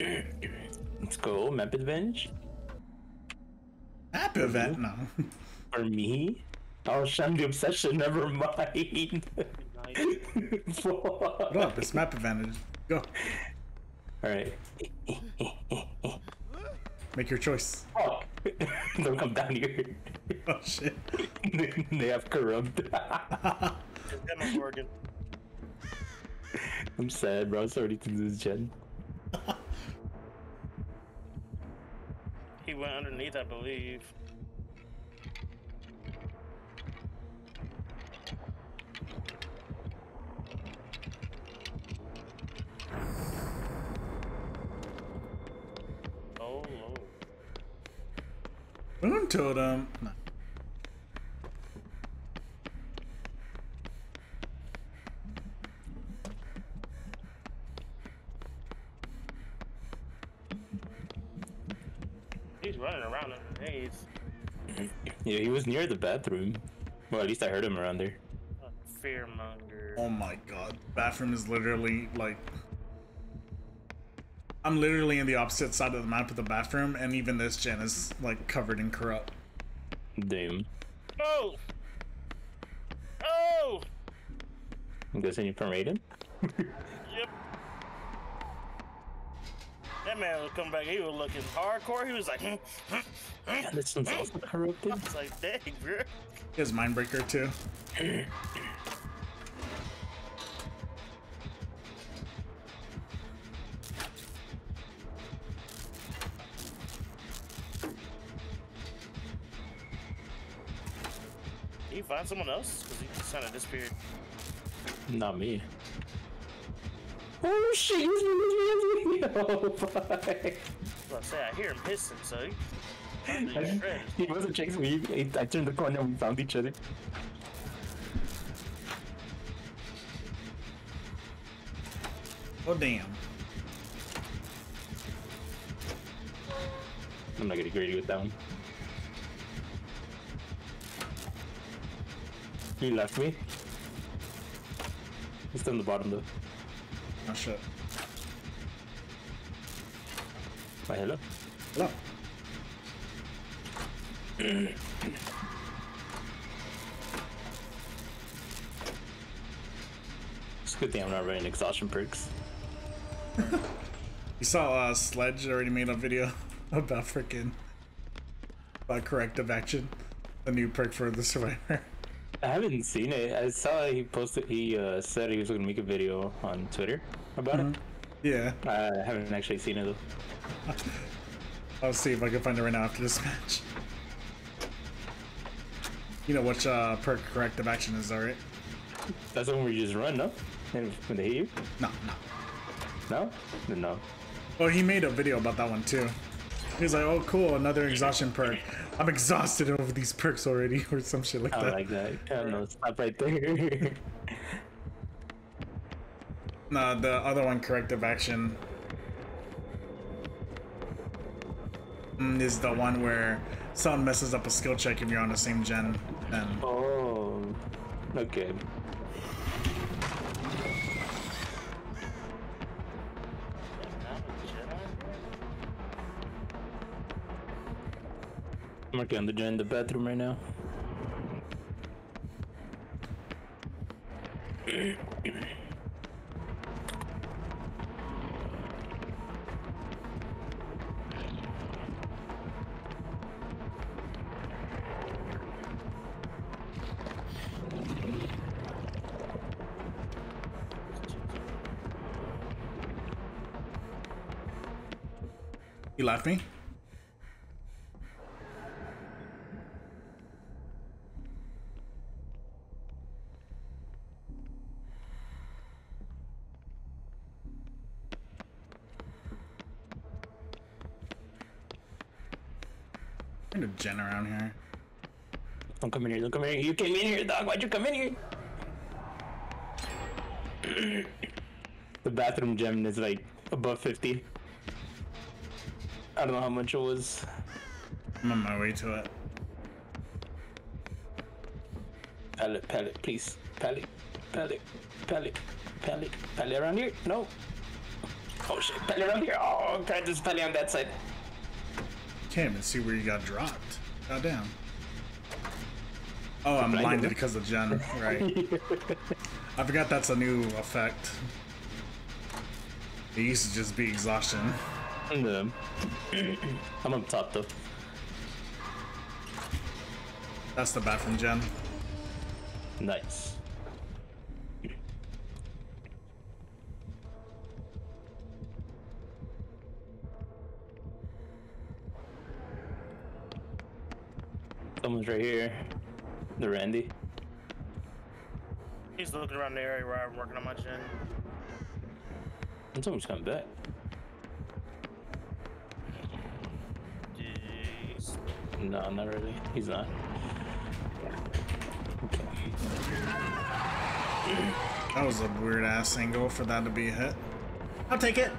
Let's go, map advantage. Map event? No. For me? Oh, sham the obsession, never mind. What up? It's map advantage. Go. Alright. Make your choice. Fuck. Don't come down here. Oh shit. they have corrupt. Demo. I'm sad, bro. Sorry to lose gen. Went underneath, I believe. Oh lord. Moon totem. No. He's running around in the haze. Yeah, he was near the bathroom. Well, at least I heard him around there. Fearmonger. Oh my god. Bathroom is literally like. I'm literally in the opposite side of the map of the bathroom, and even this gen is like covered in corrupt. Damn. Oh! Oh! I'm guessing you from Raiden? That man was coming back. He was looking hardcore. He was like, hmm, hmm, hmm. This one's also corrupted. I was like, dang, bro. He has Mindbreaker too. Can you find someone else? Because he just kind of disappeared. Not me. Oh shit, he's in this video! Fuck. I was about to say, I hear him pissing, so he, he wasn't chasing me. I turned the corner and we found each other. Oh damn. I'm not gonna greedy with that one. He left me. He's still in the bottom though. Oh shit. Why, hello? Hello. It's a good thing I'm not running exhaustion perks. You saw uh, Sledge already made a video about freaking about corrective action, the new perk for the survivor. I haven't seen it. I saw he posted. He uh, said he was gonna make a video on Twitter about Yeah, it. Yeah. I haven't actually seen it though. I'll see if I can find it right now after this match. You know which uh, perk corrective action is, alright? That's the one where you just run, no? And when they hit you? No, no. No? No. Well, he made a video about that one too. He's like, "Oh, cool, another exhaustion perk. I'm exhausted over these perks already, or some shit like I that." don't like that. I don't know. Stop right there. No, the other one, corrective action, mm, is the one where someone messes up a skill check if you're on the same gen. Then oh. Okay. I'm working on the gen in the bathroom right now. you left me. Gen around here. Don't come in here. Don't come in here. You came in here, dog. Why'd you come in here? the bathroom gen is like above 50. I don't know how much it was. I'm on my way to it. Pallet, pallet, please. Pallet, pallet, pallet, pallet, pallet around here. No. Oh shit, pallet around here. Oh, crap, there's pallet on that side. Can't even see where you got dropped. Goddamn. Oh, I'm blinded blinded because of gen. Right. I forgot that's a new effect. It used to just be exhaustion. And, um, I'm on top though. That's the bat from gen. Nice. Someone's right here. The Randy. He's looking around the area where I'm working on my gen. And someone's coming back. Jeez. No, not really. He's not. Okay. That was a weird ass angle for that to be a hit. I'll take it.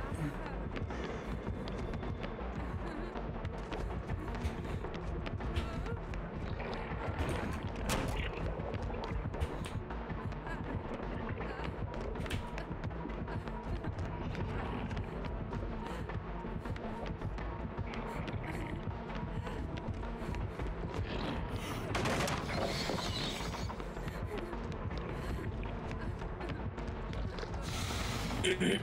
Almost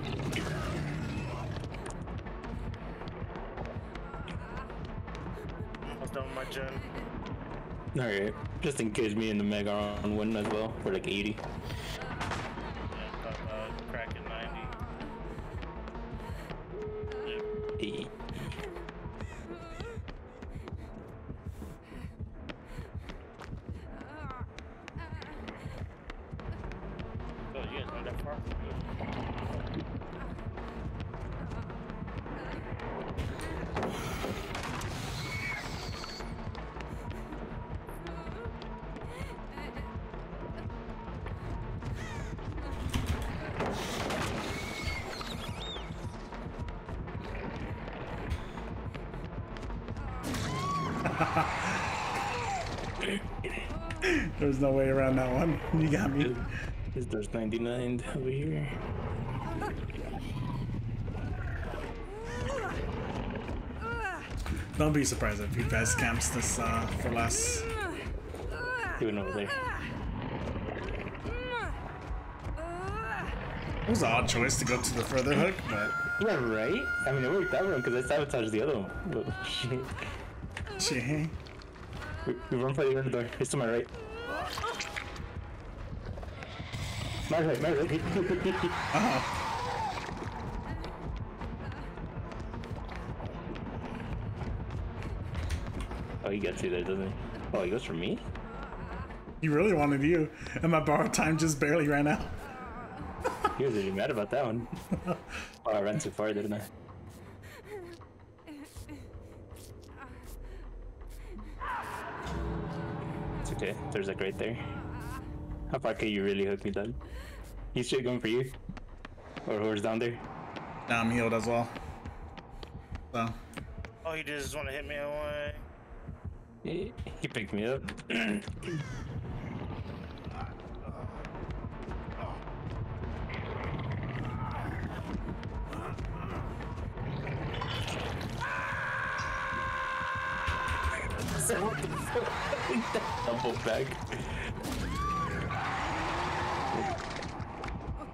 done with my gen. Alright. Just in case me and the Mega on win as well. We're like 80. Yeah, uh, cracking 90. Yeah. 80. Oh, you guys went that far? There's no way around that one. You got me. Is there's 99 over here? Don't be surprised if he fast camps this uh, for less. Even over there. It was an odd choice to go to the further hook, but Yeah, right? I mean, it worked out one because I sabotaged the other one. Shit. We, we run for the door. He's to my right. My right, my right. Oh, oh, he gets you there, doesn't he? Oh, he goes for me? he really wanted you, and my borrowed time just barely ran out. He was really mad about that one. oh, I ran too far, didn't I? Okay. There's like right there. How far can you really hook me, Doug? He's straight going for you. Or who's down there? Now I'm healed as well. So, Oh, he just want to hit me away. He he picked me up. Double back.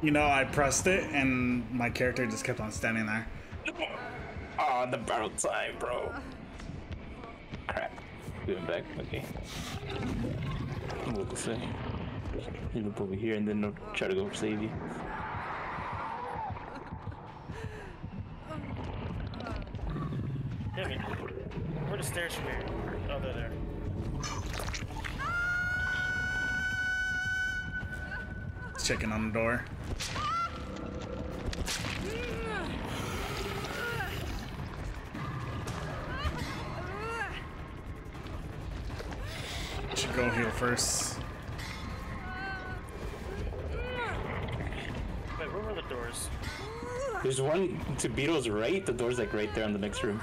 you know, I pressed it, and my character just kept on standing there. Oh, the battle time, bro. Crap. Going back. Okay. What to say? You look over here and then they'll try to go save you. Hit me. Where the stairs from here? Oh, they're there. Checking on the door. Should go heal first. Wait, where were the doors? There's one to Beetle's right. The door's like right there in the next room.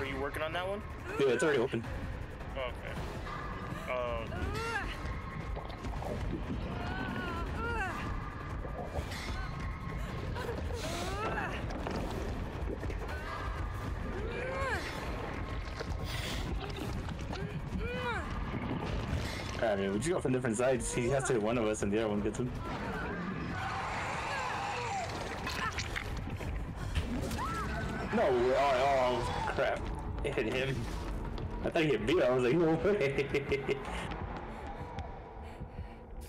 Were you working on that one? Yeah, it's already open. Oh, okay. Oh, I mean, we just go from different sides. He has to hit one of us, and the other one gets him. No, oh, oh crap! It hit him. I thought he hit me. I was like, no way.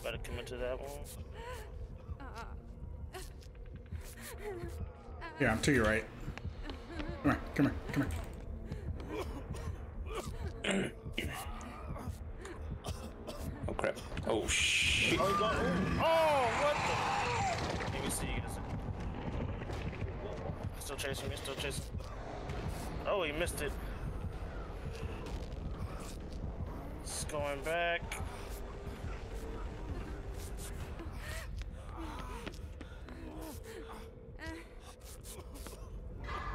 Better come into that one. Yeah, I'm to your right. Come here, come here, come here. oh crap! Oh shit! Oh, he's going- oh, what the? Let me see. This- Still chasing me, still chasing. Oh, he missed it. It's going back.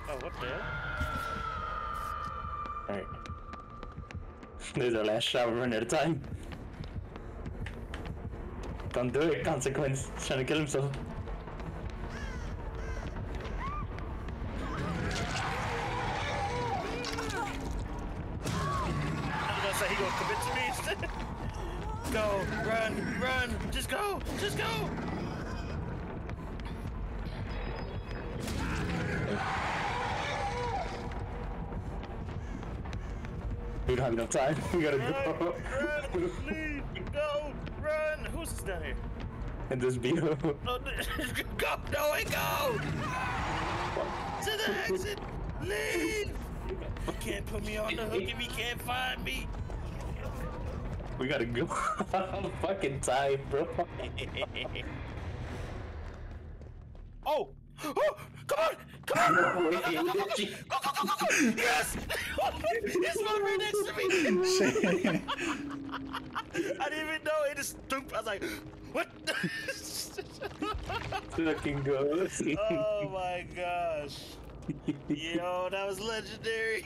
Oh, what the? Alright. This is last shot. We're running out of time. Don't do it. Consequence. He's trying to kill himself. I'm gonna say he gonna commit to me go, run, run, just go, just go. We don't have enough time. We gotta Run, go. run, leave, go, run. Who's this down here? and this Beetle. Oh, no, go, no, way, go! To the exit, leave! You can't put me on the hook if you can't find me. We gotta go. Fucking time, bro. oh! Oh! Come on! Come on! Yes! it's right next to me! I didn't even know it just. I was like, what? Fucking go. oh my gosh. Yo, that was legendary.